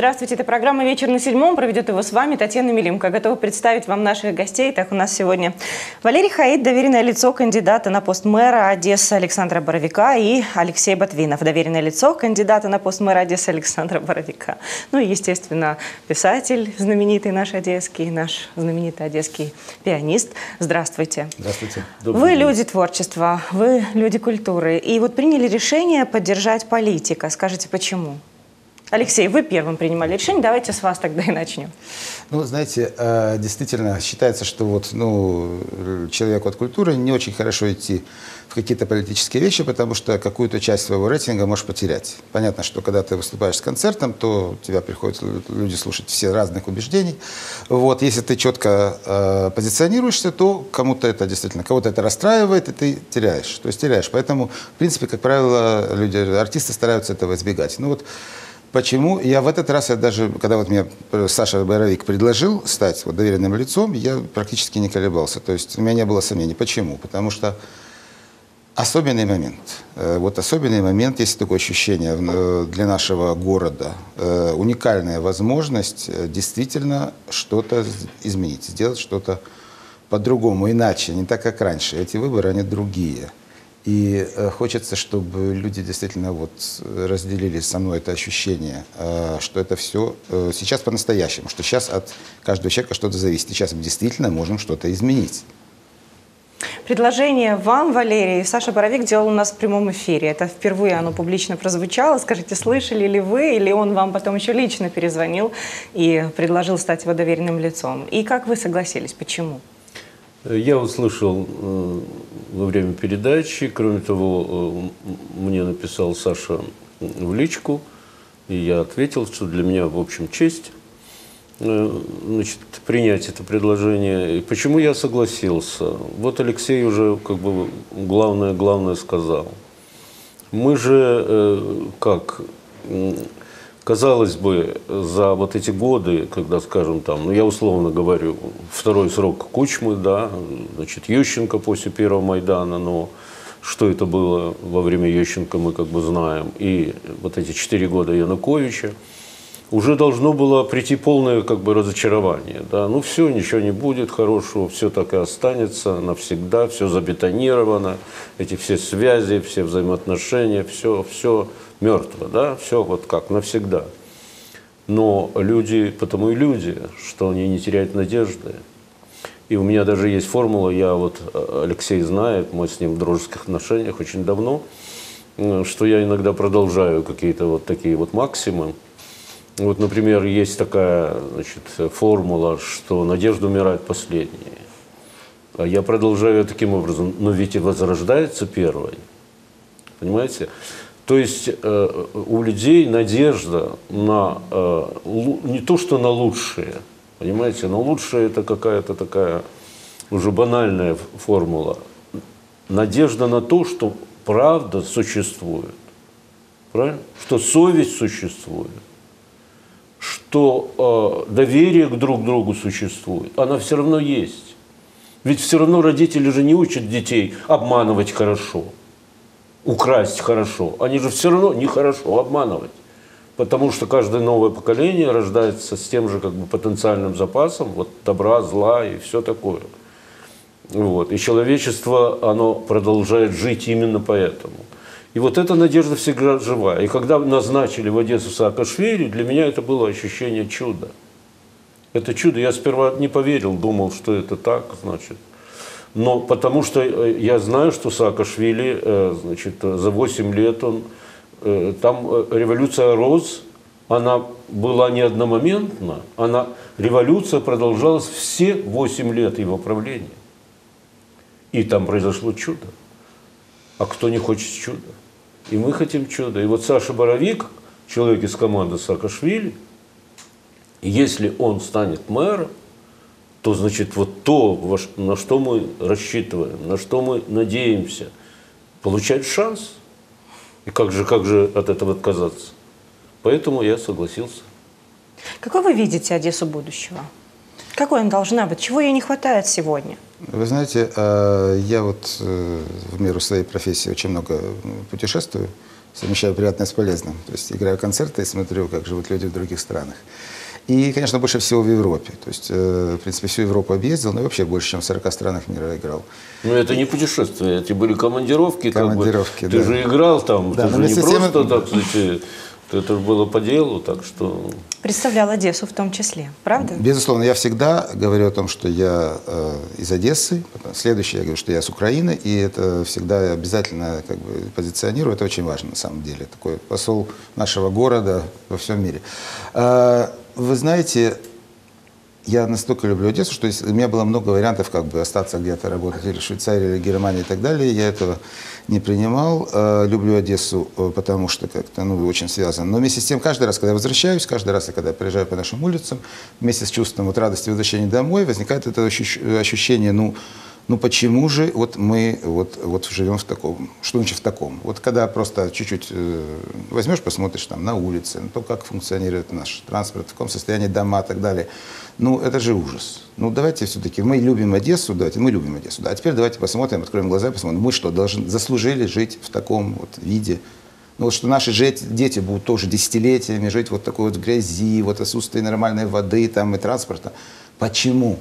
Здравствуйте, это программа «Вечер на седьмом». Проведет его с вами Татьяна Милимка. Готова представить вам наших гостей. Так, у нас сегодня Валерий Хаид, доверенное лицо кандидата на пост мэра Одессы Александра Боровика и Алексей Ботвинов, доверенное лицо кандидата на пост мэра Одессы Александра Боровика. Ну и, естественно, писатель знаменитый наш одесский, наш знаменитый одесский пианист. Здравствуйте. Здравствуйте. Добрый вы день. люди творчества, вы люди культуры. И вот приняли решение поддержать политика. Скажите, почему? Алексей, вы первым принимали решение, давайте с вас тогда и начнем. Ну, знаете, э, действительно считается, что вот, ну, человеку от культуры не очень хорошо идти в какие-то политические вещи, потому что какую-то часть своего рейтинга можешь потерять. Понятно, что когда ты выступаешь с концертом, то тебя приходят люди слушать все разных убеждений. Вот, если ты четко э, позиционируешься, то кому-то это действительно, кого-то это расстраивает, и ты теряешь. То есть теряешь. Поэтому, в принципе, как правило, люди, артисты стараются этого избегать. Ну вот Почему? Я в этот раз, я даже, когда вот мне Саша Боровик предложил стать вот доверенным лицом, я практически не колебался. То есть у меня не было сомнений. Почему? Потому что особенный момент. Э, вот особенный момент, есть такое ощущение э, для нашего города. Э, уникальная возможность действительно что-то изменить, сделать что-то по-другому, иначе, не так, как раньше. Эти выборы, они другие. И э, хочется, чтобы люди действительно вот разделили со мной это ощущение, э, что это все э, сейчас по-настоящему, что сейчас от каждого человека что-то зависит. Сейчас мы действительно можем что-то изменить. Предложение вам, Валерий, Саша Боровик делал у нас в прямом эфире. Это впервые оно публично прозвучало. Скажите, слышали ли вы, или он вам потом еще лично перезвонил и предложил стать его доверенным лицом? И как вы согласились? Почему? Я услышал э, во время передачи, кроме того, э, мне написал Саша в личку, и я ответил, что для меня, в общем, честь э, значит, принять это предложение. И почему я согласился? Вот Алексей уже как бы главное, главное сказал. Мы же как Казалось бы, за вот эти годы, когда, скажем, там, ну я условно говорю, второй срок Кучмы, да, значит, Ющенко после первого Майдана, но что это было во время Ющенко, мы как бы знаем, и вот эти четыре года Януковича, уже должно было прийти полное как бы разочарование. Да? Ну все, ничего не будет хорошего, все так и останется навсегда, все забетонировано, эти все связи, все взаимоотношения, все, все мертво, да, все вот как, навсегда. Но люди, потому и люди, что они не теряют надежды. И у меня даже есть формула, я вот, э, Алексей знает, мы с ним в дружеских отношениях очень давно, что я иногда продолжаю какие-то вот такие вот максимы. Вот, например, есть такая значит, формула, что надежда умирает последней. А я продолжаю таким образом, но ведь и возрождается первой. Понимаете? То есть э, у людей надежда на э, не то, что на лучшее, понимаете, но лучшее это какая-то такая уже банальная формула. Надежда на то, что правда существует, правильно? Что совесть существует, что э, доверие к друг другу существует, она все равно есть. Ведь все равно родители же не учат детей обманывать хорошо – украсть хорошо, они же все равно нехорошо обманывать. Потому что каждое новое поколение рождается с тем же как бы, потенциальным запасом вот, добра, зла и все такое. Вот. И человечество, оно продолжает жить именно поэтому. И вот эта надежда всегда живая. И когда назначили в Одессу Саакашвили, для меня это было ощущение чуда. Это чудо. Я сперва не поверил, думал, что это так, значит. Но потому что э, я знаю, что Саакашвили, э, значит, за 8 лет он, э, там революция роз, она была не одномоментна, она, революция продолжалась все 8 лет его правления. И там произошло чудо. А кто не хочет чуда? И мы хотим чуда. И вот Саша Боровик, человек из команды Саакашвили, если он станет мэром, то значит вот то, на что мы рассчитываем, на что мы надеемся, получает шанс. И как же, как же от этого отказаться? Поэтому я согласился. Какой вы видите Одессу будущего? Какой она должна быть? Чего ей не хватает сегодня? Вы знаете, э, я вот э, в меру своей профессии очень много путешествую совмещаю приятное с полезным. То есть играю концерты и смотрю, как живут люди в других странах. И, конечно, больше всего в Европе. То есть, э, в принципе, всю Европу объездил, но и вообще больше, чем в 40 странах мира играл. Ну, это не путешествие, эти были командировки. Командировки, как бы. Ты да. же играл там, Да, ты но же не тем- просто, так сказать, это же было по делу, так что... Представлял Одессу в том числе, правда? Безусловно, я всегда говорю о том, что я э, из Одессы. Потом Следующее, я говорю, что я с Украины, и это всегда обязательно как бы, позиционирую. Это очень важно, на самом деле. Такой посол нашего города во всем мире. Э, вы знаете, я настолько люблю Одессу, что у меня было много вариантов, как бы остаться где-то работать или в Швейцарии, или Германии и так далее. Я этого не принимал. Э, люблю Одессу, э, потому что как-то, ну, очень связан. Но вместе с тем, каждый раз, когда я возвращаюсь, каждый раз, когда я приезжаю по нашим улицам, вместе с чувством вот радости возвращения домой, возникает это ощущ- ощущение, ну, ну почему же вот мы вот, вот живем в таком, что значит в таком? Вот когда просто чуть-чуть э, возьмешь, посмотришь там на улице, на то, как функционирует наш транспорт, в каком состоянии дома и так далее, ну это же ужас. Ну давайте все-таки, мы любим Одессу, давайте, мы любим Одессу, да, а теперь давайте посмотрим, откроем глаза посмотрим, мы что, должны, заслужили жить в таком вот виде, ну, вот что наши дети будут тоже десятилетиями жить вот такой вот грязи, вот отсутствие нормальной воды там и транспорта. Почему?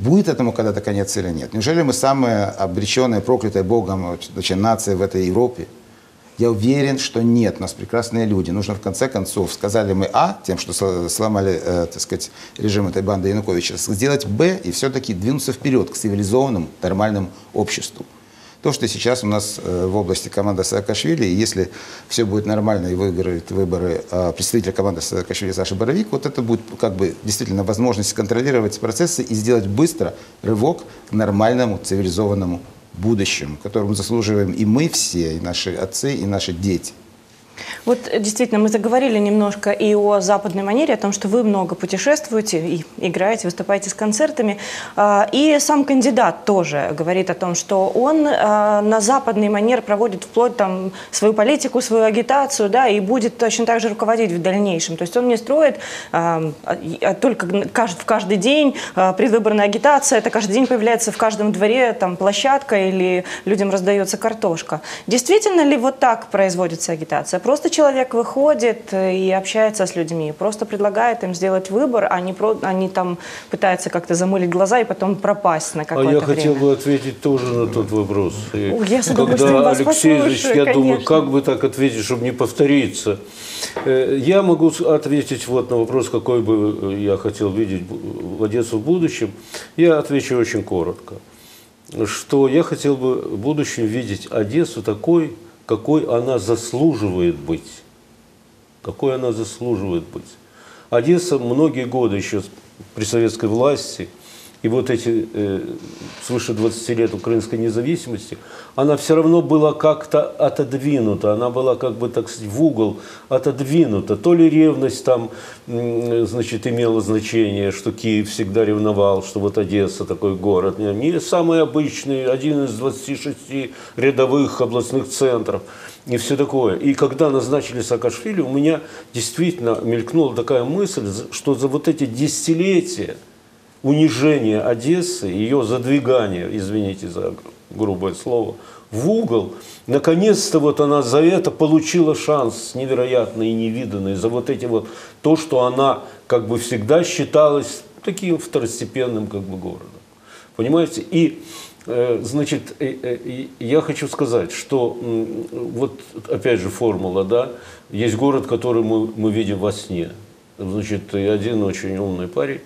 Будет этому когда-то конец или нет? Неужели мы самая обреченная, проклятая Богом вообще, нация в этой Европе? Я уверен, что нет. У нас прекрасные люди. Нужно в конце концов, сказали мы А, тем, что сл- сломали, э, так сказать, режим этой банды Януковича, сделать Б и все-таки двинуться вперед к цивилизованному, нормальному обществу. То, что сейчас у нас э, в области команды Саакашвили, и если все будет нормально и выиграет выборы э, представителя команды Саакашвили Саша Боровик, вот это будет как бы действительно возможность контролировать процессы и сделать быстро рывок к нормальному цивилизованному будущему, которому заслуживаем и мы все, и наши отцы, и наши дети. Вот э, действительно, мы заговорили немножко и о западной манере, о том, что вы много путешествуете и играете, выступаете с концертами. А, И сам кандидат тоже говорит о том, что он а, на западный манер проводит вплоть там свою политику, свою агитацию, да, и будет точно так же руководить в дальнейшем. То есть он не строит а, только в каждый день предвыборная агитация, это каждый день появляется в каждом дворе там площадка или людям раздается картошка. Действительно ли вот так производится агитация? Просто человек выходит э, и общается с людьми, просто предлагает им сделать выбор, а не, про, а не там пытается как-то замылить глаза и потом пропасть на А какое-то я время. хотел бы ответить тоже на тот вопрос. И Ой, я с Когда вас Алексеевич, послушаю, я думаю, конечно. как бы так ответить, чтобы не повториться. Э, Я могу ответить вот на вопрос, какой бы я хотел видеть Одессу в будущем. Я отвечу очень коротко. Что я хотел бы в будущем видеть Одессу такой, какой она заслуживает быть какой она заслуживает быть. Одесса многие годы еще при советской власти, и вот эти э, свыше 20 лет украинской независимости, она все равно была как-то отодвинута, она была как бы, так сказать, в угол отодвинута. То ли ревность там, значит, имела значение, что Киев всегда ревновал, что вот Одесса такой город. Не самый обычный, один из 26 рядовых областных центров и все такое. И когда назначили Саакашвили, у меня действительно мелькнула такая мысль, что за вот эти десятилетия унижения Одессы, ее задвигания, извините за грубое слово, в угол, наконец-то вот она за это получила шанс невероятный и невиданный, за вот эти вот, то, что она как бы всегда считалась таким второстепенным как бы городом. Понимаете? И э, Значит, э, э, я хочу сказать, что вот опять же формула, да, есть город, который мы, мы видим во сне. Значит, один очень умный парень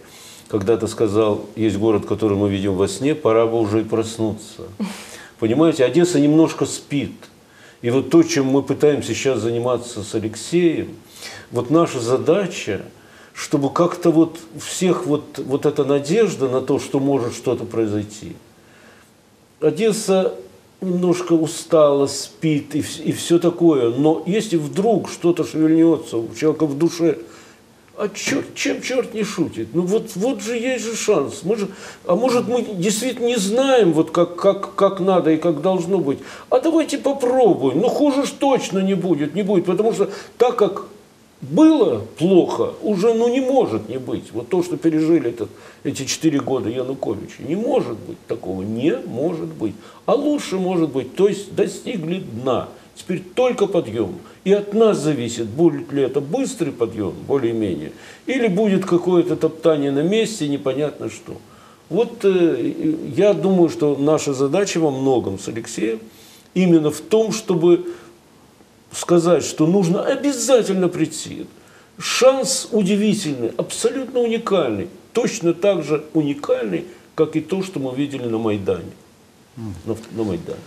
когда-то сказал, есть город, который мы видим во сне, пора бы уже и проснуться. Понимаете, Одесса немножко спит. И вот то, чем мы пытаемся сейчас заниматься с Алексеем, вот наша задача, чтобы как-то вот всех вот, вот эта надежда на то, что может что-то произойти. Одесса немножко устала, спит и, и все такое. Но если вдруг что-то шевельнется у человека в душе, а черт, чем черт не шутит? Ну вот, вот же есть же шанс. Мы же, а может мы действительно не знаем, вот как, как, как надо и как должно быть. А давайте попробуем. Ну хуже ж точно не будет, не будет. Потому что так как было плохо, уже ну не может не быть. Вот то, что пережили этот, эти четыре года Януковича, не может быть такого, не может быть. А лучше может быть, то есть достигли дна. Теперь только подъем. И от нас зависит, будет ли это быстрый подъем, более-менее, или будет какое-то топтание на месте, непонятно что. Вот э, я думаю, что наша задача во многом с Алексеем именно в том, чтобы сказать, что нужно обязательно прийти. Шанс удивительный, абсолютно уникальный, точно так же уникальный, как и то, что мы видели на Майдане. На, на Майдане.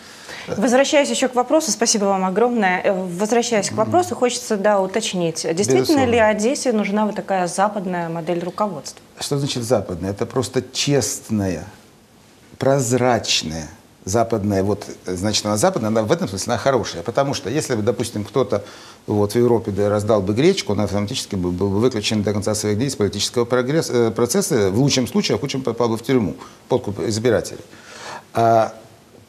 Возвращаясь еще к вопросу, спасибо вам огромное. Э, возвращаясь к вопросу, хочется да, уточнить, действительно Безусловно. ли Одессе нужна вот такая западная модель руководства? Что значит западная? Это просто честная, прозрачная, западная, вот, значит, она западная, она в этом смысле она хорошая. Потому что если бы, допустим, кто-то вот, в Европе да, раздал бы гречку, он автоматически был, был бы выключен до конца своих дней из политического прогресса, э, процесса, в лучшем случае, а в худшем попал бы в тюрьму, подкуп избирателей. А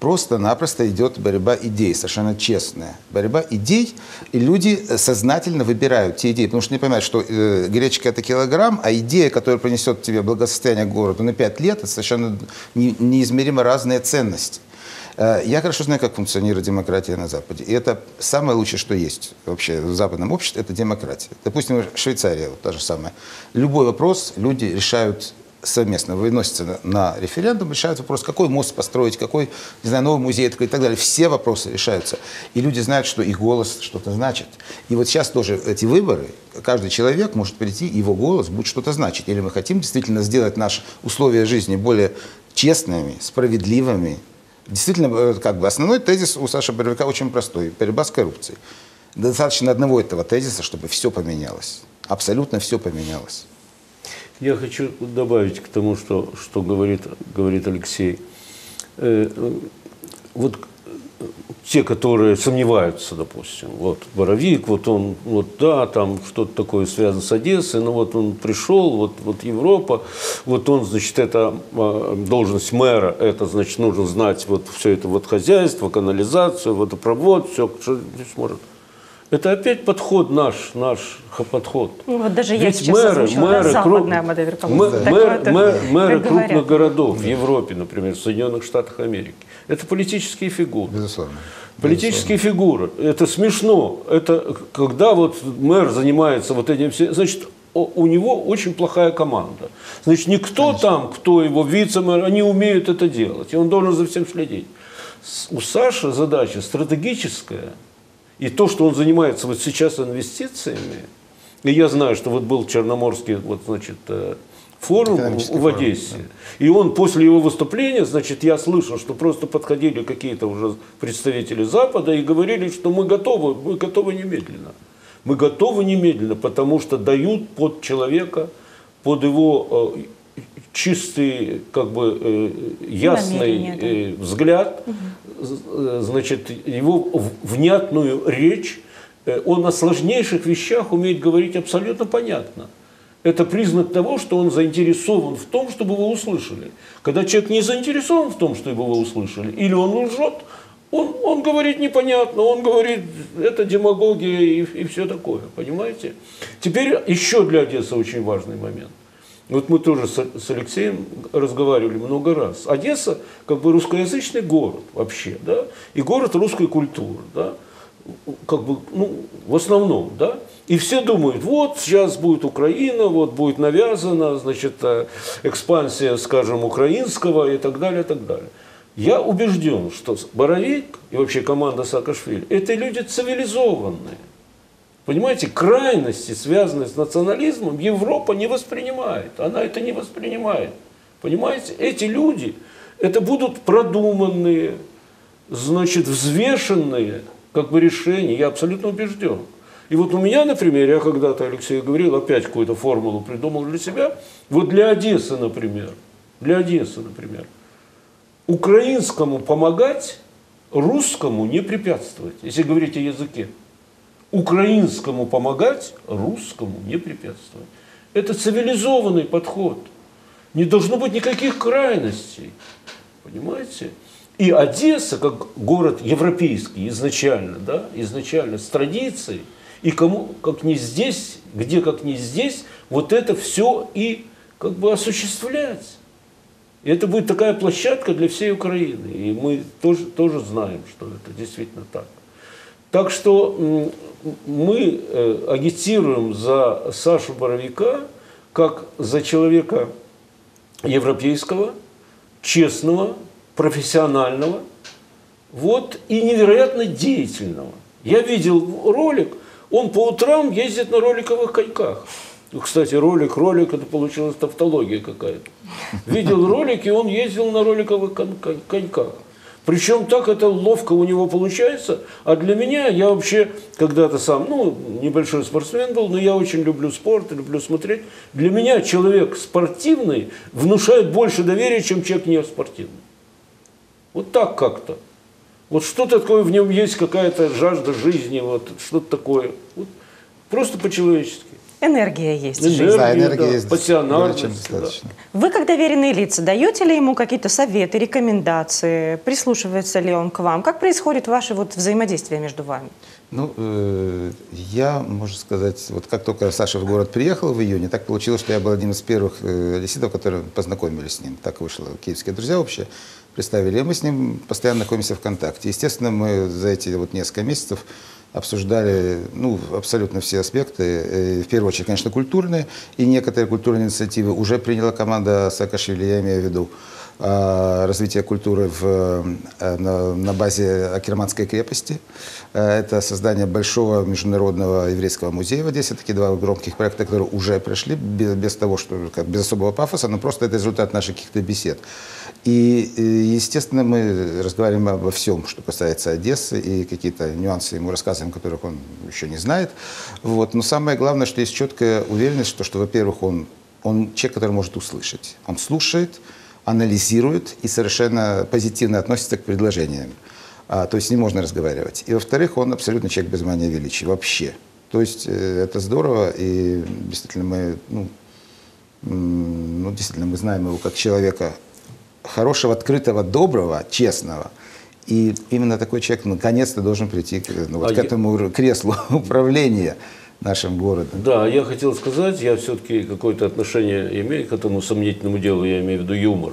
просто-напросто идет борьба идей, совершенно честная. Борьба идей, и люди сознательно выбирают те идеи, потому что не понимают, что э, гречка – это килограмм, а идея, которая принесет тебе благосостояние городу на пять лет, это совершенно не, неизмеримо разные ценности. Э, я хорошо знаю, как функционирует демократия на Западе. И это самое лучшее, что есть вообще в западном обществе, это демократия. Допустим, Швейцария, вот та же самая. Любой вопрос люди решают совместно выносятся на, референдум, решают вопрос, какой мост построить, какой, не знаю, новый музей открыть и так далее. Все вопросы решаются. И люди знают, что их голос что-то значит. И вот сейчас тоже эти выборы, каждый человек может прийти, его голос будет что-то значить. Или мы хотим действительно сделать наши условия жизни более честными, справедливыми. Действительно, э, как бы основной тезис у Саши Боровика очень простой. Борьба с коррупцией. Достаточно одного этого тезиса, чтобы все поменялось. Абсолютно все поменялось. Я хочу добавить к тому, что, что говорит, говорит Алексей. Э, вот те, которые сомневаются, допустим, вот Боровик, вот он, вот да, там что-то такое связано с Одессой, но вот он пришел, вот, вот Европа, вот он, значит, это а, должность мэра, это, значит, нужно знать вот все это вот хозяйство, канализацию, водопровод, все, что здесь может. Это опять подход наш, наш подход. Ну, вот даже Ведь я сейчас мэры, мэры, западная модель руководства. Мэр, мэр, мэр, мэры крупных городов в Европе, например, в Соединенных Штатах Америки. Это политические фигуры. Безусловно. Политические Безусловно. фигуры. Это смешно. Это когда вот мэр занимается вот этим всем, значит, у него очень плохая команда. Значит, никто Конечно. там, кто его вице-мэр, они умеют это делать. И он должен за всем следить. У Саши задача стратегическая – и то, что он занимается вот сейчас инвестициями, и я знаю, что вот был Черноморский вот, значит, э, форум в Одессе, форум, да. и он после его выступления, значит, я слышал, что просто подходили какие-то уже представители Запада и говорили, что мы готовы, мы готовы немедленно. Мы готовы немедленно, потому что дают под человека, под его э, чистый, как бы э, ясный э, взгляд, угу. Значит, его внятную речь, э, он о сложнейших вещах умеет говорить абсолютно понятно. Это признак того, что он заинтересован в том, чтобы его услышали. Когда человек не заинтересован в том, что его услышали, или он лжет, он, он говорит непонятно, он говорит, это демагогия и, и все такое, понимаете? Теперь еще для Одессы очень важный момент. Вот мы тоже с Алексеем разговаривали много раз. Одесса как бы русскоязычный город вообще, да, и город русской культуры, да, как бы, ну, в основном, да. И все думают, вот сейчас будет Украина, вот будет навязана, значит, э, экспансия, скажем, украинского и так далее, и так далее. Я убежден, что Боровик и вообще команда Саакашвили – это люди цивилизованные. Понимаете, крайности, связанные с национализмом, Европа не воспринимает. Она это не воспринимает. Понимаете, эти люди, это будут продуманные, значит, взвешенные как бы решения, я абсолютно убежден. И вот у меня, например, я когда-то Алексей говорил, опять какую-то формулу придумал для себя, вот для Одессы, например, для Одессы, например, украинскому помогать, русскому не препятствовать, если говорить о языке украинскому помогать, русскому не препятствовать. Это цивилизованный подход. Не должно быть никаких крайностей. Понимаете? И Одесса, как город европейский изначально, да, изначально с традицией, и кому, как не здесь, где как не здесь, вот это все и как бы осуществлять. И это будет такая площадка для всей Украины. И мы тоже, тоже знаем, что это действительно так. Так что мы э, агитируем за Сашу Боровика как за человека европейского, честного, профессионального, вот, и невероятно деятельного. Я видел ролик, он по утрам ездит на роликовых коньках. Ну, Кстати, ролик, ролик, это получилась тавтология какая-то. Видел ролик, и он ездил на роликовых кон- кон- коньках. Причем так это ловко у него получается. А для меня, я вообще когда-то сам, ну, небольшой спортсмен был, но я очень люблю спорт, люблю смотреть. Для меня человек спортивный внушает больше доверия, чем человек не спортивный. Вот так как-то. Вот что-то такое в нем есть, какая-то жажда жизни, вот что-то такое. Вот просто по-человечески. Энергия есть. Энергия. Да, энергия да, есть пассионарность, чем достаточно. Вы, как доверенные лица, даете ли ему какие-то советы, рекомендации? Прислушивается ли он к вам? Как происходит ваше вот взаимодействие между вами? Ну, э, я, можно сказать, вот как только Саша в город приехал в июне, так получилось, что я был одним из первых э, одесситов, которые познакомились с ним. Так вышло. Киевские друзья вообще представили. И мы с ним постоянно находимся в контакте. Естественно, мы за эти вот несколько месяцев обсуждали ну, абсолютно все аспекты. Э, В первую очередь, конечно, культурные. И некоторые культурные инициативы уже приняла команда Саакашвили, я имею в виду а, развитие культуры в, э, на, на базе Акерманской крепости. Э, Это создание большого международного еврейского музея в Одессе. Такие два громких проекта, которые уже прошли без, без того, что без особого пафоса, но просто это результат наших каких-то бесед. И, э, естественно, мы разговариваем обо всем, что касается Одессы, и какие-то нюансы ему рассказываем, которых он еще не знает. Вот. Но самое главное, что есть четкая уверенность, что, что во-первых, он, он человек, который может услышать. Он слушает, анализирует и совершенно позитивно относится к предложениям. А, то есть не можно разговаривать. И во-вторых, он абсолютно человек без мания величия вообще. То есть э, это здорово, и действительно мы, ну, ну, действительно мы знаем его как человека хорошего, открытого, доброго, честного. И именно такой человек наконец-то должен прийти к, ну, вот А к я- этому креслу управления нашим городом. Да, я хотел сказать, я все-таки какое-то отношение имею к этому сомнительному делу, я имею в виду юмор.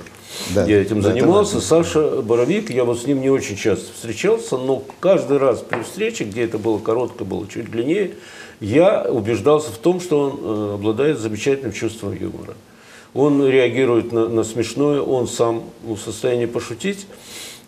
Да, я этим да, это занимался. важно. Саша Боровик, я вот с ним не очень часто встречался, но каждый раз при встрече, где это было коротко, было чуть длиннее, я убеждался в том, что он э, обладает замечательным чувством юмора. Он реагирует на, на смешное, он сам в состоянии пошутить.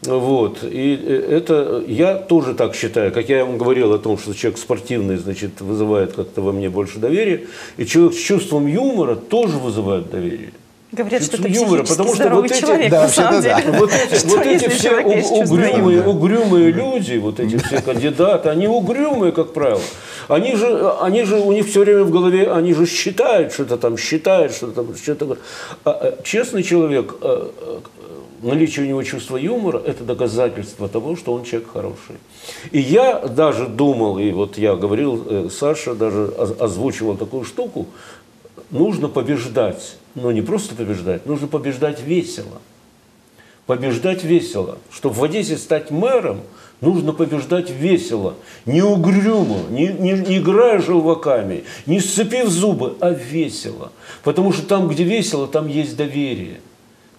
Вот. И э, это я тоже так считаю, как я вам говорил о том, что человек спортивный, значит, вызывает как-то во мне больше доверия, и человек с чувством юмора тоже вызывает доверие. Говорят, что это юмора, потому что вот эти- человек, Да, на самом деле. да. Вот эти, Что вот эти если все угрюмые, угрюмые люди, вот эти все кандидаты, они угрюмые, как правило. Они же, они же, у них все время в голове, они же считают, что-то там считают, что-то там, что-то. А, а, честный человек, а, а, наличие у него чувства юмора – это доказательство того, что он человек хороший. И я даже думал, и вот я говорил, э, Саша даже оз- озвучивал такую штуку, нужно побеждать, но не просто побеждать, нужно побеждать весело. Побеждать весело. Чтобы в Одессе стать мэром, нужно побеждать весело. Не угрюмо, не, не, не играя желваками, не сцепив зубы, а весело. Потому что там, где весело, там есть доверие.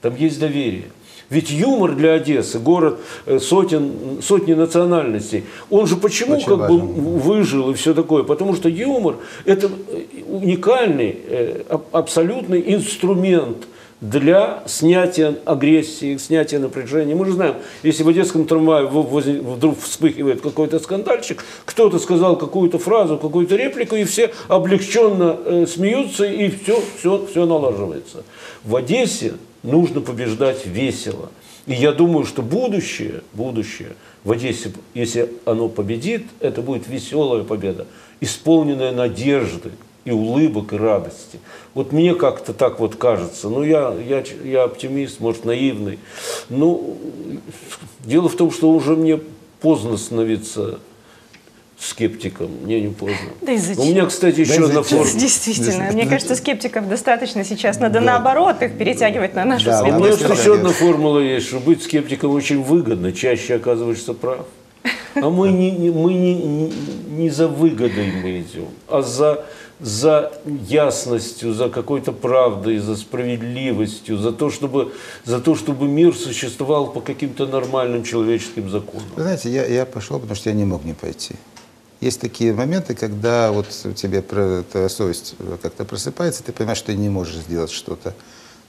Там есть доверие. Ведь юмор для Одессы, город э, сотен, сотни национальностей, он же почему Очень как бы важен. выжил и все такое? Потому что юмор – это э, уникальный, э, аб- абсолютный инструмент для снятия агрессии, снятия напряжения. Мы же знаем, если в одесском трамвае вдруг вспыхивает какой-то скандальчик, кто-то сказал какую-то фразу, какую-то реплику, и все облегченно э, смеются, и все, все, все налаживается. В Одессе нужно побеждать весело. И я думаю, что будущее, будущее в Одессе, если оно победит, это будет веселая победа, исполненная надежды и улыбок, и радости. Вот мне как-то так вот кажется. Ну, я, я, я оптимист, может, наивный. Ну, дело в том, что уже мне поздно становиться скептиком. Мне не поздно. Да и зачем? У меня, кстати, еще Да одна форма. Действительно, мне кажется, скептиков достаточно сейчас. Надо наоборот их перетягивать на нашу Да, А у меня еще одна формула есть, что быть скептиком очень выгодно, чаще оказываешься прав. А мы не, не- мы не, не, не за выгодой мы идем, а за за ясностью, за какой-то правдой, за справедливостью, за то, чтобы, за то, чтобы мир существовал по каким-то нормальным человеческим законам. Вы знаете, я, я пошел, потому что я не мог не пойти. Есть такие моменты, когда вот у тебя твоя совесть как-то просыпается, ты понимаешь, что ты не можешь сделать что-то.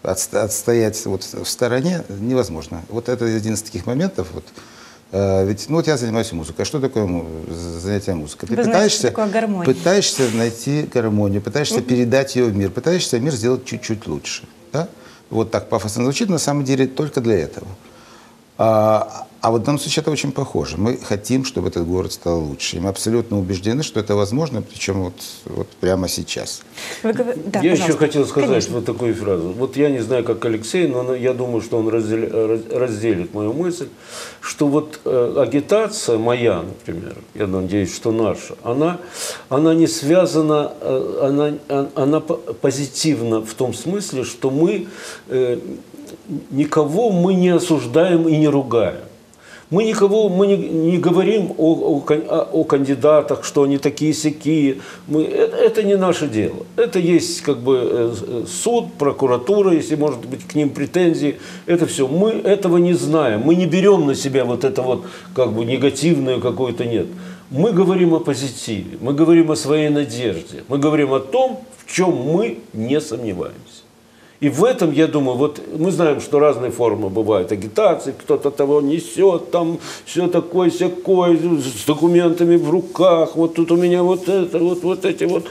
Отстоять вот в стороне невозможно. Вот это один из таких моментов. Вот. Э, Ведь, ну вот я занимаюсь музыкой. А что такое занятие музыкой? Ты Вы знаете, такое гармония. пытаешься найти гармонию, пытаешься передать ее в мир, пытаешься мир сделать чуть-чуть лучше. Да? Вот так пафосно звучит, на самом деле только для этого. А, а вот в данном случае это очень похоже. Мы хотим, чтобы этот город стал лучше. И мы абсолютно убеждены, что это возможно, причем вот, вот прямо сейчас. Вы говор- да, я еще пожалуйста. хотел сказать Конечно. вот такую фразу. Вот я не знаю, как Алексей, но я думаю, что он раздел- раз- разделит мою мысль, что вот э, агитация моя, например, я надеюсь, что наша, она, она не связана, э, она, а- она по- позитивна в том смысле, что мы э, никого мы не осуждаем и не ругаем. Мы никого, мы не, не говорим о, о о кандидатах, что они такие сякие. Мы, это, это не наше дело. Это есть как бы э, э, суд, прокуратура, если может быть к ним претензии. Это все. Мы этого не знаем. Мы не берем на себя вот это вот как бы негативное какое-то нет. Мы говорим о позитиве. Мы говорим о своей надежде. Мы говорим о том, в чем мы не сомневаемся. И в этом, я думаю, вот мы знаем, что разные формы бывают агитации, кто-то того несет, там все такое всякое, с документами в руках, вот тут у меня вот это, вот, вот эти вот.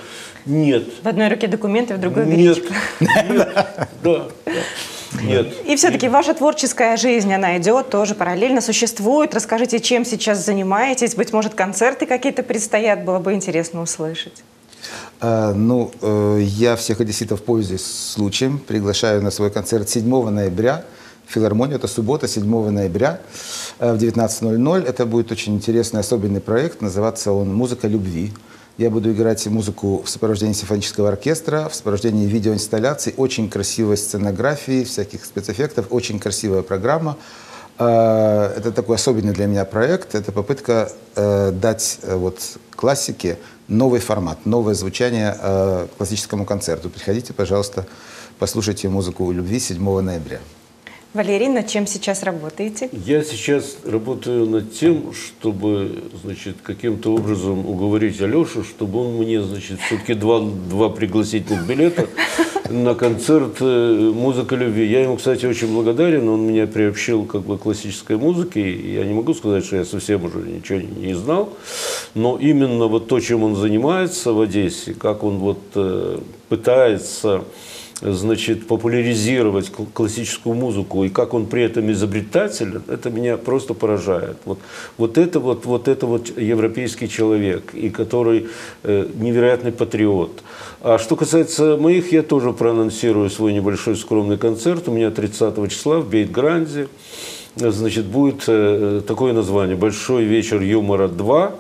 Нет. В одной руке документы, в другой Нет. да. Нет. И все-таки ваша творческая жизнь, она идет, тоже параллельно существует. Расскажите, чем сейчас занимаетесь? Быть может, концерты какие-то предстоят, было бы интересно услышать. А, ну, э, я всех одесситов, пользуясь случаем, приглашаю на свой концерт 7 ноября филармонию. Это суббота, 7 ноября э, в 19.00. Это будет очень интересный, особенный проект. Называться он «Музыка любви». Я буду играть музыку в сопровождении симфонического оркестра, в сопровождении видеоинсталляций, очень красивой сценографии, всяких спецэффектов, очень красивая программа. Э, Это такой особенный для меня проект. Это попытка э, дать э, вот классике новый формат, новое звучание э, классическому концерту. Приходите, пожалуйста, послушайте музыку любви 7 ноября. Валерий, над чем сейчас работаете? Я сейчас работаю над тем, чтобы, значит, каким-то образом уговорить Алешу, чтобы он мне, значит, все-таки два, два пригласительных билета на концерт э, «Музыка любви». Я ему, кстати, очень благодарен. Он меня приобщил как бы к классической музыке. Я не могу сказать, что я совсем уже ничего не знал. Но именно вот то, чем он занимается в Одессе, как он вот э, пытается значит, популяризировать кл- классическую музыку и как он при этом изобретателен, это меня просто поражает. Вот, вот это вот, вот это вот европейский человек, и который э, невероятный патриот. А что касается моих, я тоже проанонсирую свой небольшой скромный концерт. У меня 30 числа в Бейт-Гранде значит, будет э, такое название «Большой вечер юмора 2»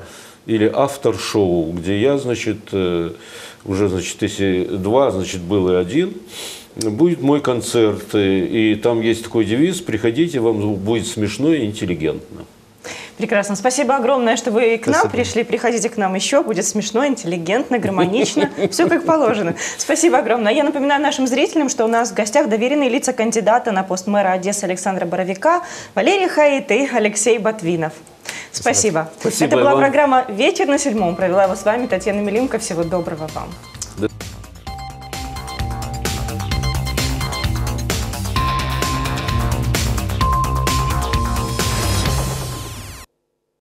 или автор-шоу, где я, значит, э, уже, значит, если два, значит, был и один, будет мой концерт, и, и там есть такой девиз «Приходите, вам будет смешно и интеллигентно». Прекрасно. Спасибо огромное, что вы к нам Спасибо. пришли. Приходите к нам еще. Будет смешно, интеллигентно, гармонично. Все как положено. Спасибо огромное. Я напоминаю нашим зрителям, что у нас в гостях доверенные лица кандидата на пост мэра Одессы Александра Боровика, Валерий Хаит и Алексей Ботвинов. Спасибо. Спасибо Это была вам. программа «Вечер на седьмом». Провела его с вами Татьяна Милимко. Всего доброго вам.